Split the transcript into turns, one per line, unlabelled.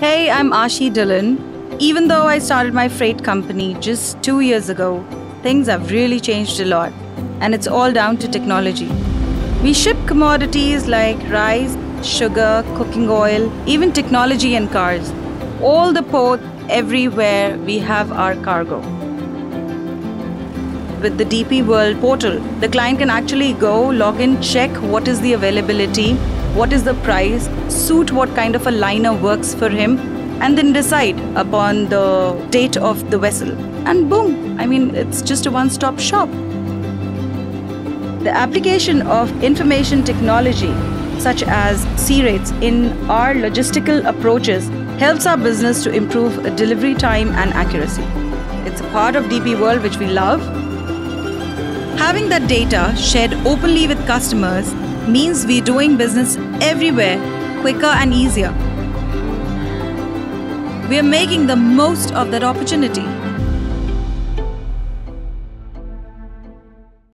Hey, I'm Ashi Dillion. Even though I started my freight company just two years ago, things have really changed a lot, and it's all down to technology. We ship commodities like rice, sugar, cooking oil, even technology and cars. All the port, everywhere we have our cargo. With the DP World portal, the client can actually go, log in, check what is the availability, what is the price, suit what kind of a liner works for him, and then decide upon the date of the vessel. And boom, I mean, it's just a one stop shop. The application of information technology, such as SeaRates, in our logistical approaches helps our business to improve delivery time and accuracy. It's a part of DP World which we love. Having that data shared openly with customers means we're doing business everywhere quicker and easier. We are making the most of that opportunity.